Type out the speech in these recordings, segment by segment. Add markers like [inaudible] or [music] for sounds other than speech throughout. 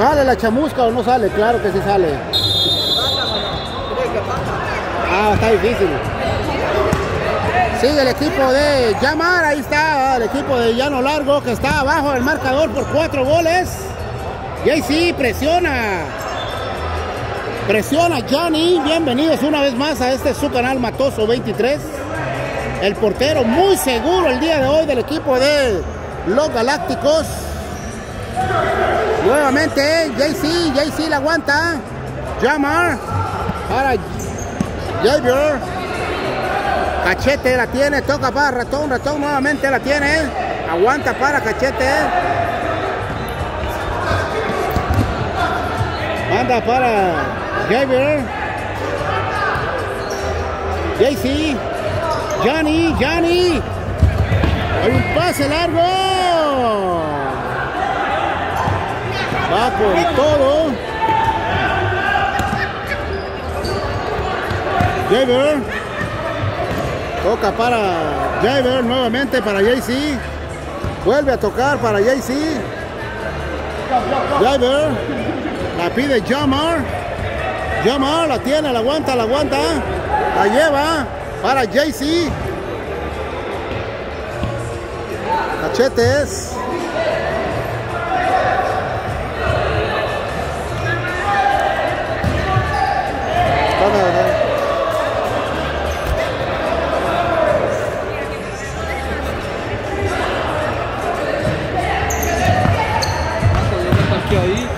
¿Sale la chamusca o no sale? Claro que sí sale. Ah, está difícil. Sigue el equipo de Yamar, ahí está el equipo de Llano Largo que está abajo del marcador por cuatro goles. Y ahí sí, presiona. Presiona Johnny. Bienvenidos una vez más a este su canal Matoso 23. El portero muy seguro el día de hoy del equipo de los Galácticos. Nuevamente, JC, JC la aguanta. Jamar para Javier. Cachete la tiene, toca para Ratón, Ratón nuevamente la tiene. Aguanta para Cachete. Manda para Javier. JC. Johnny, Johnny. Hay un pase largo. Va con todo. Javer. Toca para Javer nuevamente para JC. Vuelve a tocar para JC. Javer. La pide Jamar. Jamar la tiene, la aguanta, la aguanta. La lleva para JC. Cachetes.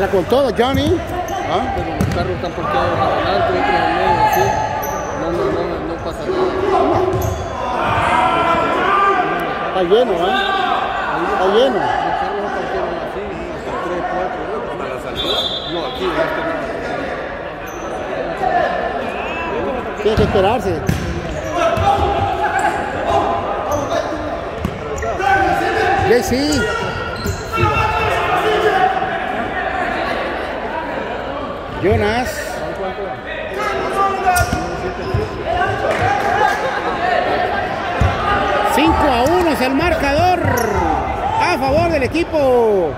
Está con todo, Johnny. ¿Ah? pero los carros están parqueados adelante, otros en medio, así. No, no, no, no pasa nada. Está lleno, ¿eh? Está lleno. Los carros parquearon así, hasta 3, 4, hasta la salida. No, aquí, en este no. Tiene que esperarse. JC. Jonas. Cinco a 1 es el marcador a favor del equipo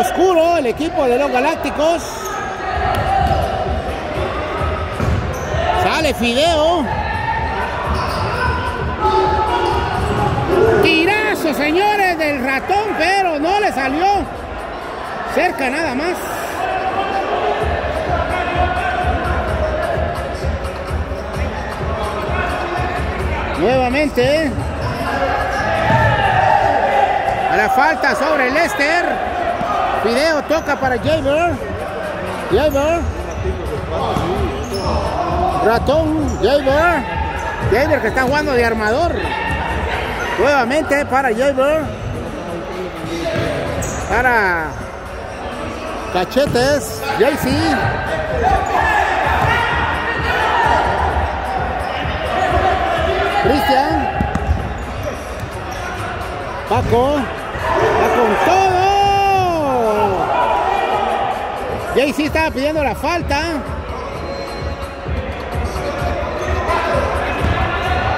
oscuro, el equipo de los Galácticos. Sale Fideo. Tirazo, señores, del ratón, pero no le salió. Cerca nada más. Nuevamente. La falta sobre Lester. Fideo toca para Jaber. Jaber. Ratón, Jaber. Jaber que está jugando de armador. Nuevamente para Jaber. Para Cachetes, JC. Paco. Va con todo. JC estaba pidiendo la falta.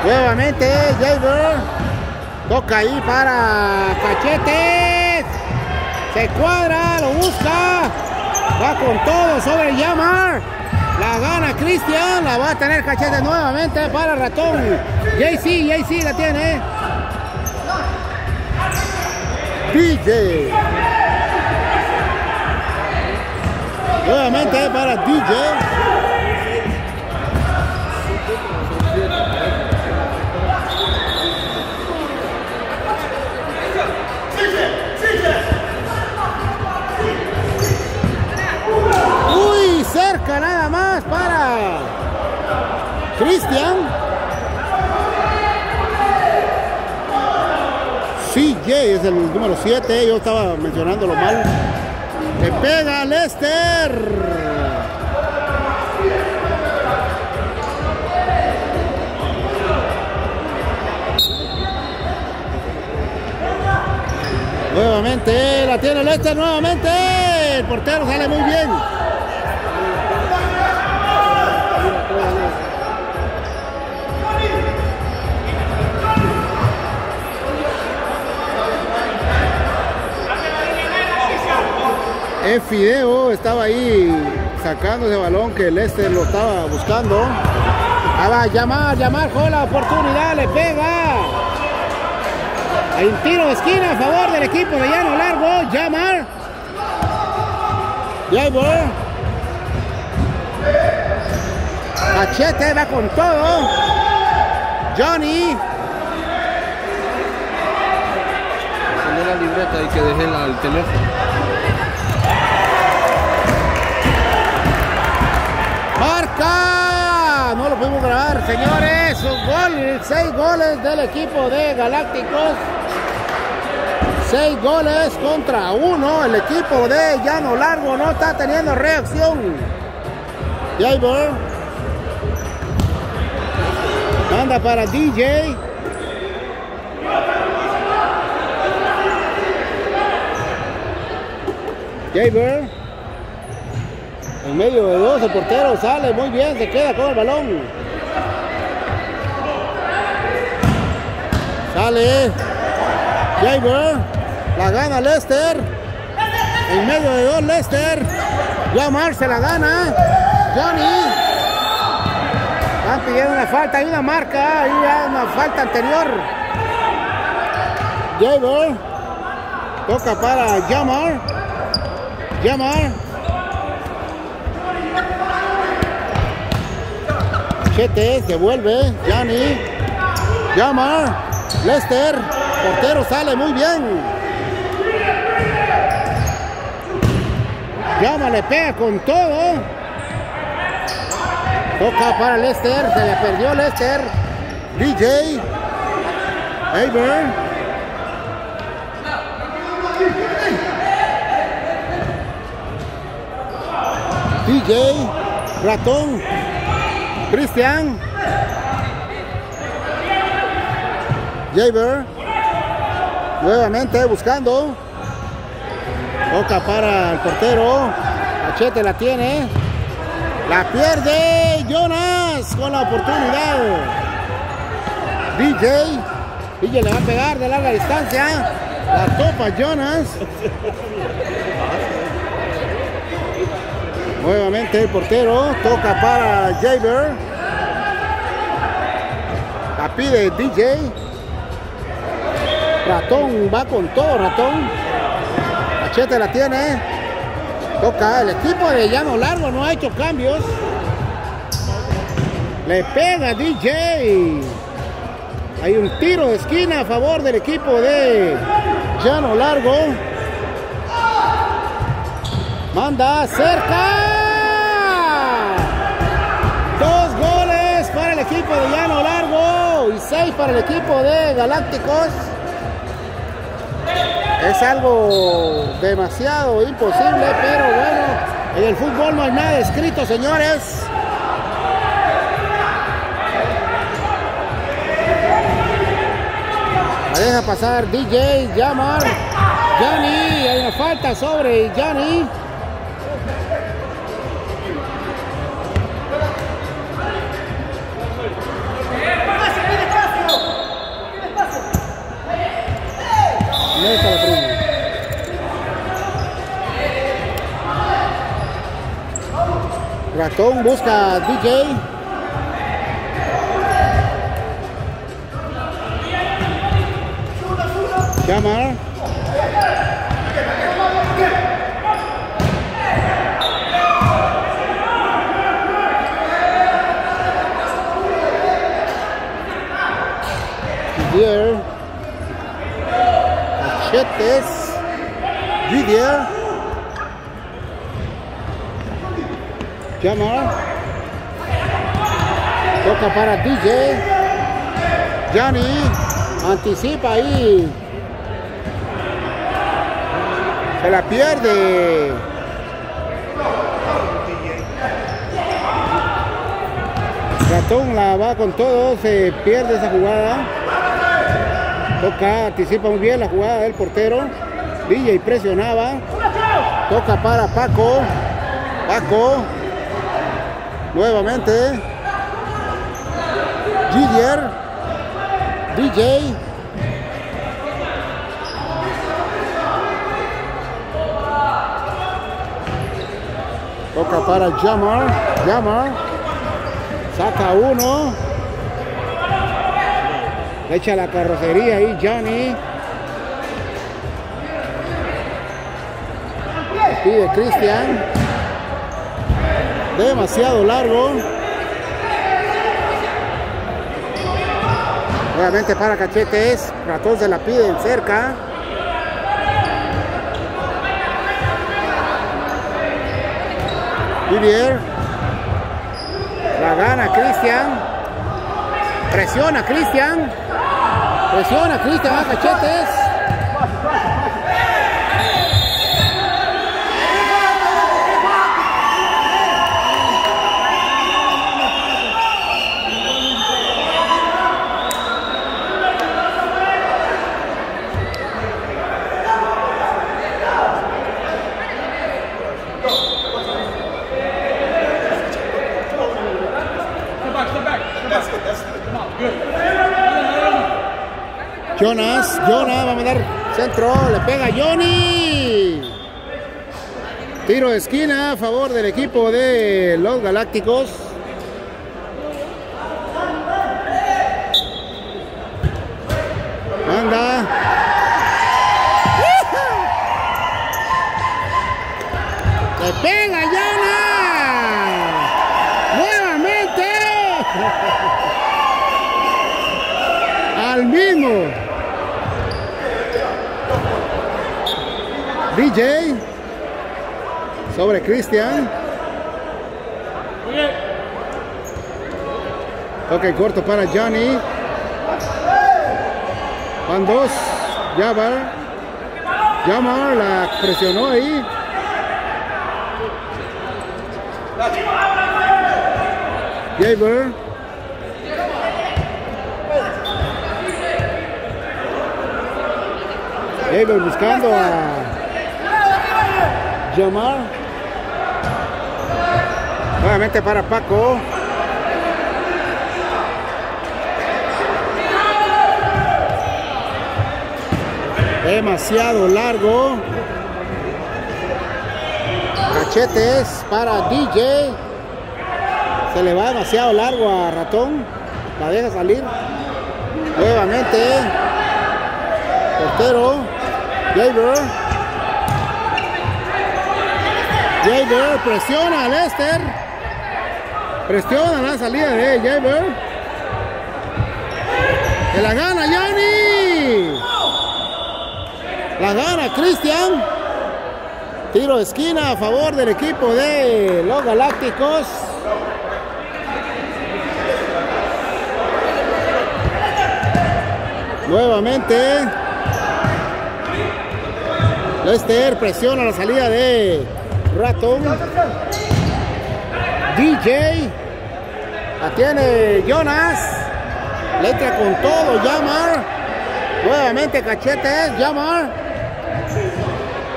Nuevamente Jaber. Toca ahí para Cachetes. Se cuadra, lo busca. Va con todo sobre el Yamar. La gana Cristian. La va a tener Cachetes nuevamente para Ratón. JC, JC la tiene. DJ. Nuevamente para DJ. Es el número 7, yo estaba mencionándolo mal. Le pega Lester. Nuevamente la tiene Lester nuevamente. El portero sale muy bien. Qué fideo estaba ahí sacando ese balón que Lester lo estaba buscando. Ah, va, llamar, llamar con la oportunidad, le pega. Hay un tiro de esquina a favor del equipo de Llano Largo. Llamar. Jaibor. Machete va con todo. Johnny. La libreta y que deje el teléfono. Señores. Un gol, seis goles del equipo de Galácticos. Seis goles contra uno. El equipo de Llano Largo no está teniendo reacción. Jaibor. Manda para DJ. Jaibor. En medio de dos, el portero sale muy bien, se queda con el balón. Sale. Jaibor. La gana Lester. En medio de dos, Lester. Yamar se la gana. Johnny. Están pidiendo una falta, hay una marca, hay una falta anterior. Jaibor. Toca para Yamar. Yamar. Chete, devuelve, Yanni, llama, Lester, portero sale muy bien. Llama, le pega con todo. Toca para Lester, se le perdió Lester. DJ, Aver. DJ, ratón, Cristian. Jaber. Nuevamente buscando. Toca para el portero. Machete la tiene. La pierde Jonas con la oportunidad. DJ. DJ le va a pegar de larga distancia. La topa Jonas. Nuevamente el portero toca para Jaber. La pide DJ. Ratón va con todo, ratón. Machete la tiene. Toca el equipo de Llano Largo, no ha hecho cambios. Le pega DJ. Hay un tiro de esquina a favor del equipo de Llano Largo. Manda cerca. Equipo de Llano Largo y seis para el equipo de Galácticos. Es algo demasiado imposible, pero bueno, en el fútbol no hay nada escrito, señores. La deja pasar DJ, Yamar, Yanni, hay una falta sobre Yanni. Ratón busca DJ. Didier. Machetes. Didier. Llama. Toca para DJ. Yanni. Anticipa ahí. Se la pierde. Ratón la va con todo, se pierde esa jugada. Toca, anticipa muy bien la jugada del portero. DJ presionaba. Toca para Paco. Paco. Nuevamente. Gidier. DJ. Toca para Jamar. Jamar. Saca uno. Echa la carrocería ahí Johnny. Pide Cristian. Demasiado largo. Nuevamente para Cachetes. Ratón se la piden cerca. Vivier. La gana Cristian. Presiona Cristian. Presiona Cristian a Cachetes. Jonas, Jonas va a mandar centro, le pega Johnny. Tiro de esquina a favor del equipo de los Galácticos. Manda. Le pega Jonas. Nuevamente. Al mismo. DJ sobre Cristian. Toque corto para Johnny. Van dos. Jamar. Jamar la presionó ahí. Jaber. Jaber buscando a Jamar. Nuevamente para Paco. Demasiado largo. Cachetes para DJ. Se le va demasiado largo a Ratón. La deja salir. Nuevamente. Portero. Jaber. Jaber presiona a Lester. Presiona la salida de Jaber. Que la gana Johnny. La gana Cristian. Tiro de esquina a favor del equipo de los Galácticos. Nuevamente. Lester presiona la salida de Ratón. DJ. La tiene Jonas. Le entra con todo. Yamar. Nuevamente Cachetes. Yamar.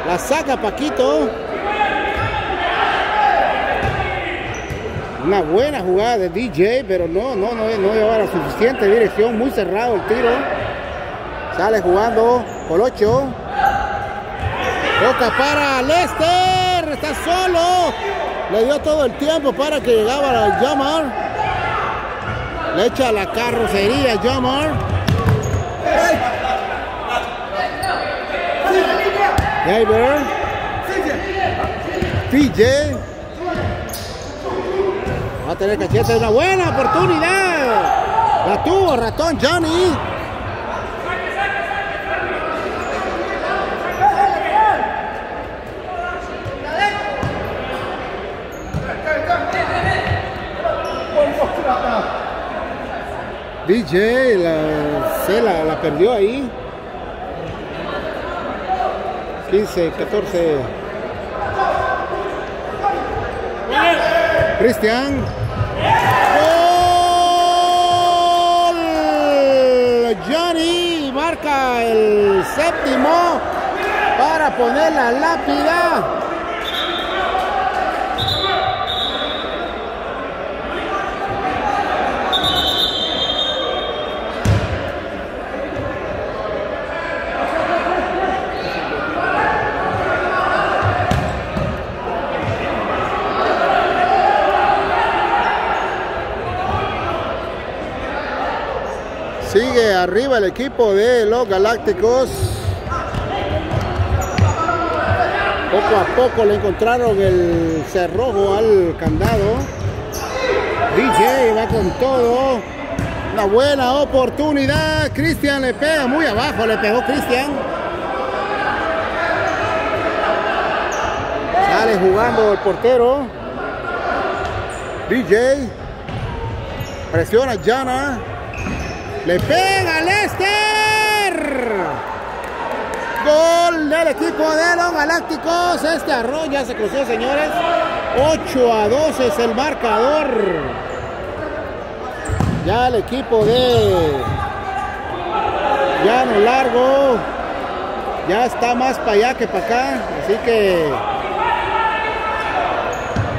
La saca Paquito. Una buena jugada de DJ, pero no, no, no, no lleva la suficiente dirección. Muy cerrado el tiro. Sale jugando Colocho. Toca para Lester. Está solo. Le dio todo el tiempo para que llegaba Jamar. Le echa la carrocería Jamar. Jaber. PJ. Va a tener cachete. Una buena oportunidad. La tuvo ratón Johnny. DJ la, se la, la perdió ahí. 15, 14. Cristian. ¡Gol! Johnny marca el séptimo para poner la lápida. Sigue arriba el equipo de los Galácticos. Poco a poco le encontraron el cerrojo al candado. DJ va con todo. Una buena oportunidad. Cristian le pega muy abajo. Le pegó Cristian. Sale jugando el portero. DJ. Presiona Jana. Le pega Lester. Gol del equipo de los Galácticos. Este arroz ya se cruzó, señores. 8 a 2 es el marcador. Ya el equipo de Llano Largo ya está más para allá que para acá. Así que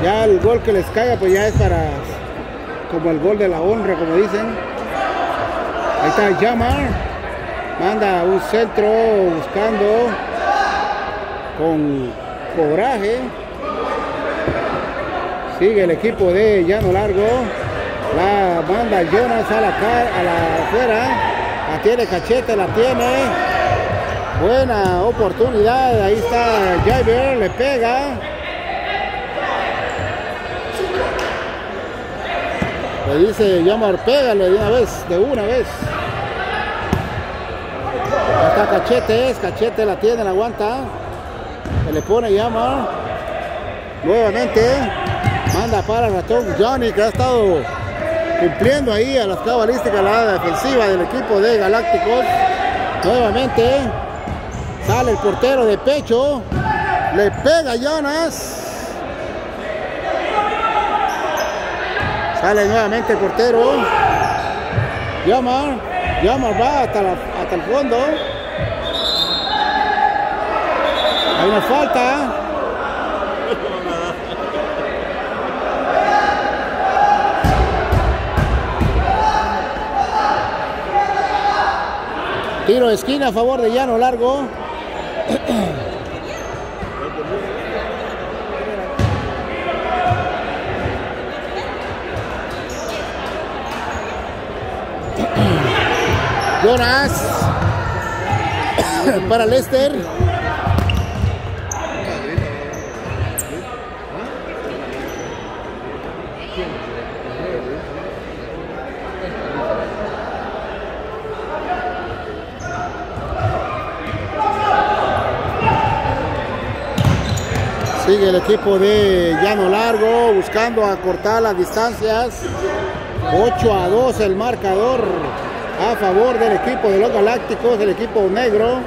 ya el gol que les caiga pues ya es para como el gol de la honra, como dicen. Ahí está Yamar. Manda un centro buscando con coraje. Sigue el equipo de Llano Largo. La manda Jonas a la, a la afuera. La tiene Cachete, la tiene. Buena oportunidad. Ahí está Javier, le pega. Le dice Yamar, pégale de una vez, de una vez. Está Cachete, es Cachete la tiene, la aguanta. Se le pone Yamar. Nuevamente manda para ratón Johnny que ha estado cumpliendo ahí a las cabalísticas la defensiva del equipo de Galácticos. Nuevamente sale el portero de pecho. Le pega Jonas. Sale nuevamente el portero. Llama. Llama va hasta, hasta el fondo. Hay una falta. Tiro de esquina a favor de Llano Largo. [coughs] Para Lester. Sigue el equipo de Llano Largo buscando acortar las distancias. 8 a 2 el marcador a favor del equipo de los Galácticos, del equipo negro.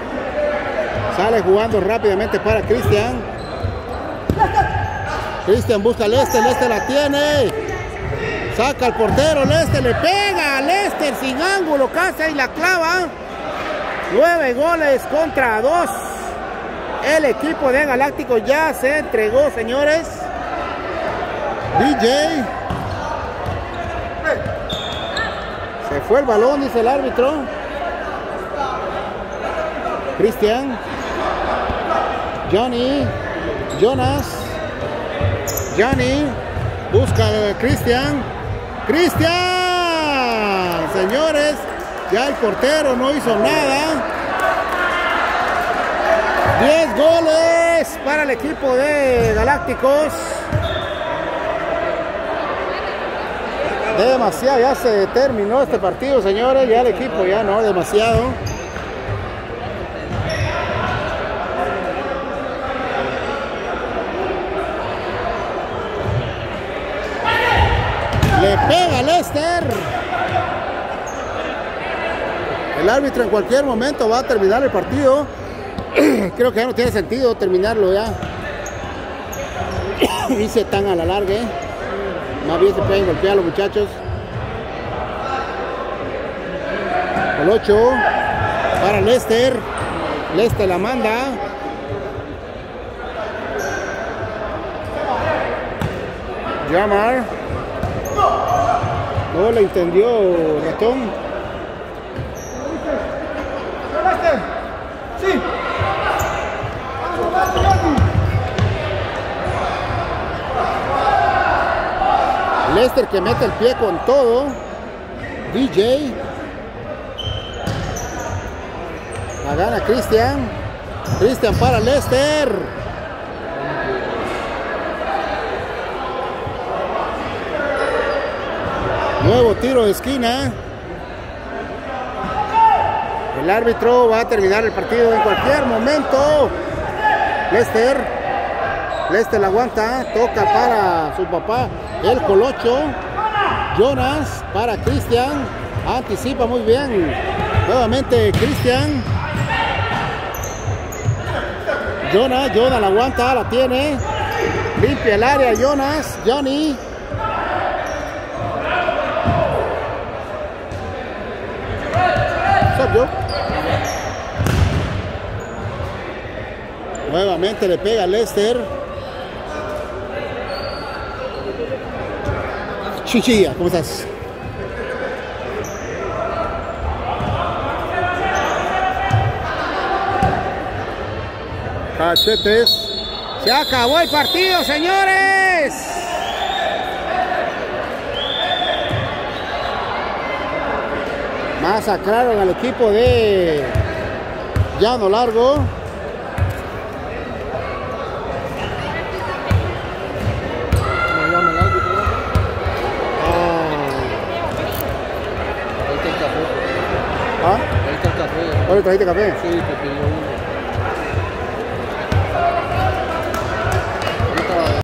Sale jugando rápidamente para Cristian. Cristian busca a Lester, Lester la tiene. Saca al portero, Lester le pega a Lester sin ángulo, casa y la clava. Nueve goles contra dos. El equipo de Galácticos ya se entregó, señores. DJ. Fue el balón, dice el árbitro. Cristian. Johnny. Jonas. Johnny. Busca a Cristian. Cristian. Señores, ya el portero no hizo nada. 10 goles para el equipo de Galácticos. Demasiado, ya se terminó este partido, señores. Ya el equipo ya no, demasiado. Le pega Lester. El árbitro en cualquier momento va a terminar el partido. [clears throat] Creo que ya no tiene sentido terminarlo ya. [coughs] Dice tan a la larga. ¿eh? Más bien se pueden golpear los muchachos. El 8 para Lester. Lester la manda. Llamar. No le entendió ratón. Lester que mete el pie con todo. DJ. La gana Cristian. Cristian para Lester. Nuevo tiro de esquina. El árbitro va a terminar el partido en cualquier momento. Lester. Lester la aguanta. Toca para su papá, el Colocho. Jonas para Cristian. Anticipa muy bien. Nuevamente Cristian. Jonas, Jonas la aguanta, la tiene. Limpia el área Jonas. Johnny. Soy Nuevamente le pega Lester. Chichilla, ¿cómo estás? Cachetes. Se acabó el partido, señores. Masacraron al equipo de Llano Largo. ¿Ahora trajiste café? Sí, te pidió uno.